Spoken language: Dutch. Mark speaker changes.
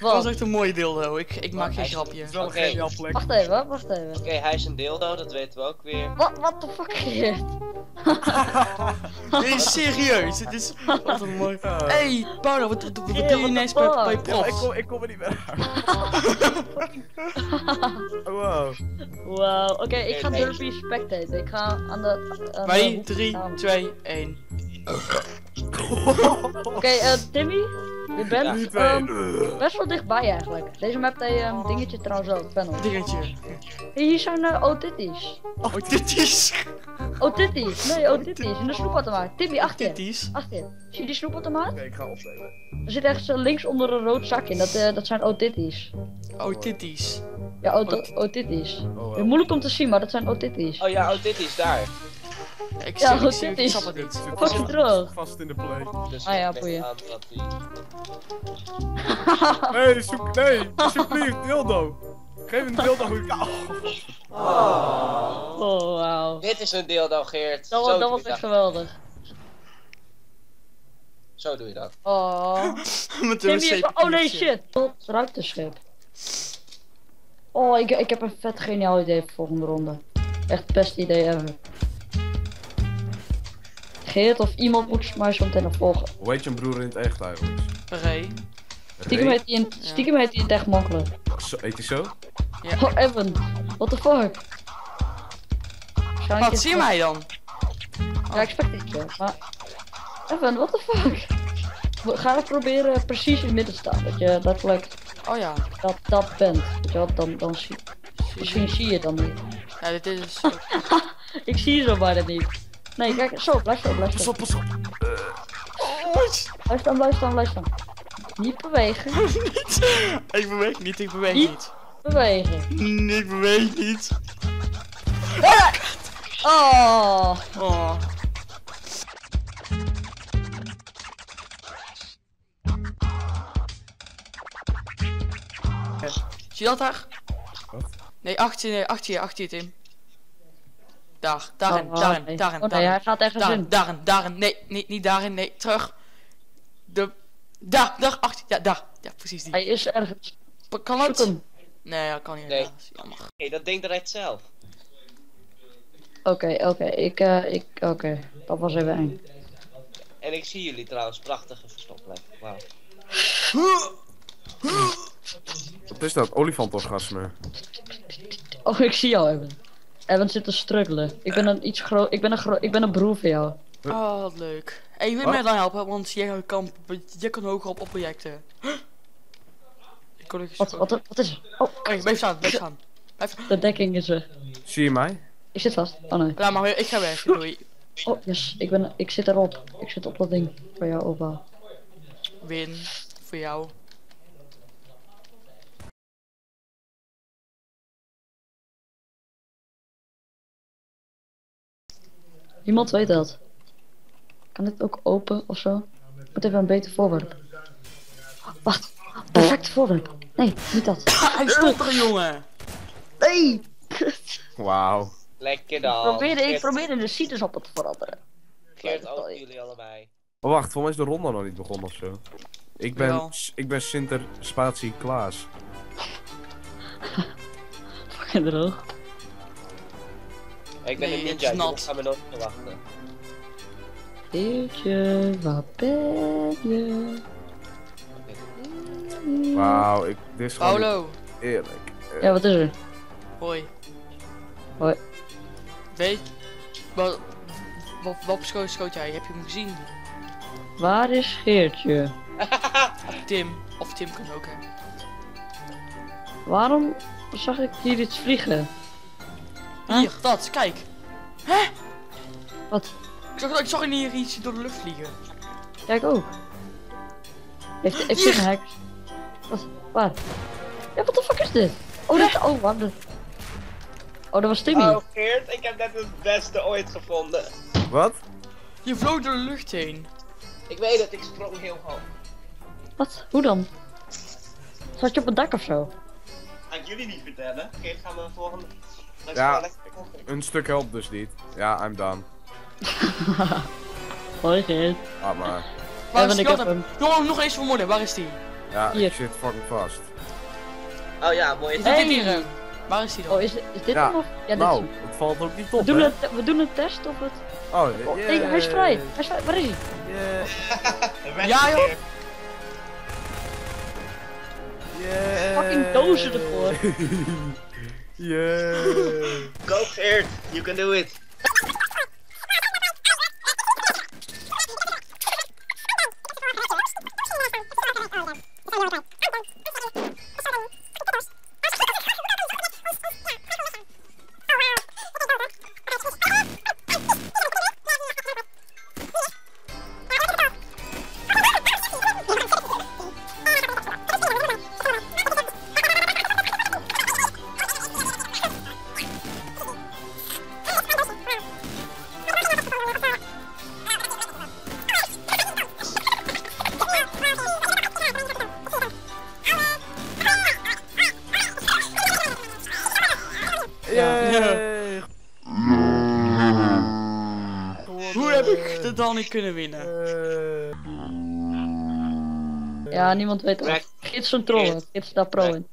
Speaker 1: Dat was
Speaker 2: Wat?
Speaker 1: echt een mooie dildo. Ik, ik maak geen grapje.
Speaker 3: Het is wel een
Speaker 4: Oké.
Speaker 3: geniaal plek.
Speaker 2: Wacht even, wacht even.
Speaker 4: Oké, hij is een dildo, dat weten we ook weer.
Speaker 2: Wat, what the fuck, Geert?
Speaker 1: Nee, serieus. Het is... Wat een mooi...
Speaker 3: Uh,
Speaker 1: Hey, Paolo, wat, wat, wat doe je ineens bij, bij
Speaker 3: maar ik, kom, ik kom er niet meer uit. wow.
Speaker 2: Wauw, oké, ik ga derby spectaten. Ik ga aan de... Aan de
Speaker 1: Bij
Speaker 2: hoek
Speaker 1: 3,
Speaker 2: staan.
Speaker 1: 2, 1.
Speaker 2: Oké, eh, Timmy, je bent ehm, best wel dichtbij eigenlijk. Deze map heeft een dingetje trouwens ook, panel.
Speaker 1: Dingetje.
Speaker 2: Hey, hier zijn uh, otitties.
Speaker 1: Oh, titties.
Speaker 2: Otitties, nee, otitties. In de snoepautomaat. Timmy, achter je.
Speaker 1: Titties.
Speaker 2: Achter je. Zie je die snoepautomaat?
Speaker 3: Oké, ik ga opnemen.
Speaker 2: Er zit echt zo links onder een rood zakje. Dat, eh, dat zijn otitties.
Speaker 1: Oh, titties.
Speaker 2: Ja, ot- otitties.
Speaker 3: Oh,
Speaker 2: moeilijk om te zien, maar dat zijn otitties.
Speaker 4: Oh ja, dit is daar.
Speaker 1: Ik
Speaker 2: Ja,
Speaker 1: zie, ik, zie, ik
Speaker 2: titties.
Speaker 1: snap het niet.
Speaker 3: vast in de play.
Speaker 4: Dus
Speaker 2: Ah ja,
Speaker 4: ik
Speaker 2: boeien.
Speaker 3: Nee, zoek, nee, alsjeblieft, dildo. Geef een dildo. moet ik- Oh.
Speaker 2: Oh, wauw.
Speaker 4: Dit is een dildo, Geert.
Speaker 2: Dat,
Speaker 4: Zo
Speaker 2: was, dat was echt geweldig.
Speaker 4: Zo doe je dat.
Speaker 2: Oh.
Speaker 1: Met
Speaker 2: Timmy
Speaker 1: een
Speaker 2: Oh nee, shit. Tot ruimteschip. Oh, ik, ik heb een vet geniaal idee voor volgende ronde. Echt het beste idee ever. Geert of iemand moet mij zo meteen nog volgen.
Speaker 3: Hoe heet je broer in het echt eigenlijk?
Speaker 1: Ray.
Speaker 2: Stiekem heet hij in, stiekem heet hij in het echt makkelijk.
Speaker 3: Zo, heet hij zo?
Speaker 2: Oh, Evan. What the fuck?
Speaker 1: Wat, zie je mij dan?
Speaker 2: Ja, ik spek dit je, maar... Evan, what the fuck? We gaan proberen precies in het midden te staan. Dat je daadwerkelijk
Speaker 1: Oh ja.
Speaker 2: dat, dat bent. Weet je wel, dan, dan zie Misschien zie je het dan niet.
Speaker 1: Ja, dit is...
Speaker 2: Ik zie je zo bijna niet. Nee, kijk, zo, blijf staan, blijf
Speaker 3: Pas op, pas op.
Speaker 2: Blijf staan, blijf staan, blijf staan. Niet bewegen,
Speaker 1: ik beweeg niet, ik beweeg
Speaker 2: Niet?
Speaker 1: niet.
Speaker 2: bewegen.
Speaker 1: Nee, ik beweeg niet.
Speaker 2: Oh,
Speaker 1: Oh. Zie je dat daar?
Speaker 3: Wat?
Speaker 1: Nee, achter je, achter je, achter je, Tim. Daar, daarin,
Speaker 2: Oh,
Speaker 1: daarin,
Speaker 2: nee.
Speaker 1: daarin,
Speaker 2: Oh nee, hij
Speaker 1: daarin.
Speaker 2: gaat ergens
Speaker 1: Daarin,
Speaker 2: in.
Speaker 1: daarin, daarin. Nee, niet, niet daarin, nee, terug. De... Daar, daar, achter, ja, daar. Ja, precies die.
Speaker 2: Hij is ergens.
Speaker 1: Kan
Speaker 2: hem.
Speaker 1: Nee, dat kan niet.
Speaker 4: Nee. Hé, dat ding rijdt zelf.
Speaker 2: Oké, oké, ik, eh, ik, oké. Dat was even eng.
Speaker 4: En ik zie jullie trouwens, prachtige verstopplek. Wauw.
Speaker 3: Wat is dat? Olifantorgasme.
Speaker 2: Oh, ik zie jou even. Evan zit te struggelen. Ik ben een iets groot, ik ben een groot, ik ben een broer van jou.
Speaker 1: Oh, wat leuk. Hey, je wil mij dan helpen, want jij kan, jij kan hoger op op projecten. Ik kon ook
Speaker 2: Wat, wat, wat is er? Oh,
Speaker 1: Hey, blijf staan, blijf staan. Blijf...
Speaker 2: de dekking is weg.
Speaker 3: Zie je mij?
Speaker 2: Ik zit vast. Oh nee.
Speaker 1: Laat maar, ik ga weg. Doei.
Speaker 2: Oh, yes. Ik ben, ik zit erop. Ik zit op dat ding. Voor jou, opa.
Speaker 1: Win. Voor jou.
Speaker 2: Niemand weet dat. Kan dit ook open of zo? Ik moet even een beter voorwerp. Wacht. Perfect voorwerp. Nee, niet dat.
Speaker 1: Hij stopt er, jongen.
Speaker 2: Nee!
Speaker 3: Wauw.
Speaker 4: Lekker dan.
Speaker 2: Probeerde, ik probeerde de sinaasappel te veranderen.
Speaker 4: Geert, ook jullie allebei.
Speaker 3: Oh, wacht, voor mij is de ronde nog niet begonnen of zo. Ik ben, ik ben Sinter Spatie Klaas.
Speaker 2: Fucking droog.
Speaker 4: Ik ben
Speaker 1: Nee,
Speaker 4: een ninja, jongens gaan me nooit verwachten.
Speaker 2: Heertje, waar ben je?
Speaker 3: Wauw, ik, dit is
Speaker 1: Paolo.
Speaker 3: eerlijk.
Speaker 2: Ja, wat is er?
Speaker 1: Hoi.
Speaker 2: Hoi.
Speaker 1: Weet... Wat... Wat, wat schoot, schoot jij? Heb je hem gezien?
Speaker 2: Waar is Geertje?
Speaker 1: Tim. Of Tim kan ook, hè.
Speaker 2: Waarom zag ik hier iets vliegen? Huh?
Speaker 1: Hier, dat, kijk. Hè?
Speaker 2: Wat?
Speaker 1: Ik zag, ik zag hier iets door de lucht vliegen.
Speaker 2: Kijk ook. Heeft, heeft
Speaker 1: Hier.
Speaker 2: zich gehackt? Wat? Waar? Ja, wat de fuck is dit? Oh, dat... Oh, wat de... Oh, dat was Timmy.
Speaker 4: Oh Geert, ik heb net het beste ooit gevonden.
Speaker 3: Wat?
Speaker 1: Je vloog door de lucht heen.
Speaker 4: Ik weet het, ik sprong heel hoog.
Speaker 2: Wat? Hoe dan? Zat je op het dak of zo?
Speaker 4: Ga ik jullie niet vertellen. Geert, gaan we volgende... Let's
Speaker 3: Ja. Een stuk helpt dus niet. Ja, I'm done.
Speaker 2: Hoi Geert.
Speaker 3: Laat maar.
Speaker 1: Waar is die
Speaker 2: ik heb
Speaker 1: hem? Jongen, nog eens vermoorden. Waar is die?
Speaker 3: Ja,
Speaker 2: Hier.
Speaker 3: ik zit fucking vast.
Speaker 4: Oh ja, mooi.
Speaker 1: Is
Speaker 2: Hey.
Speaker 1: dit hier hem? Waar is hij dan?
Speaker 2: Oh, is, is dit
Speaker 3: Ja.
Speaker 2: hem of? Ja, dit
Speaker 3: nou,
Speaker 2: is hem.
Speaker 3: het valt ook niet
Speaker 2: We
Speaker 3: op,
Speaker 2: doen,
Speaker 3: hè?
Speaker 2: een, te- we doen een test of het...
Speaker 3: Oh,
Speaker 2: Oh, nee, hij is vrij. Hij is vrij. Waar is hij?
Speaker 3: Yeah,
Speaker 1: Ja, joh.
Speaker 3: yeah.
Speaker 2: Fucking dozen ervoor.
Speaker 3: Yeah.
Speaker 4: Go Geert, you can do it.
Speaker 1: Heb ik het dan niet kunnen winnen?
Speaker 3: Eh,
Speaker 2: Ja, niemand weet het. Gids zo'n troll. Gids daar pro in.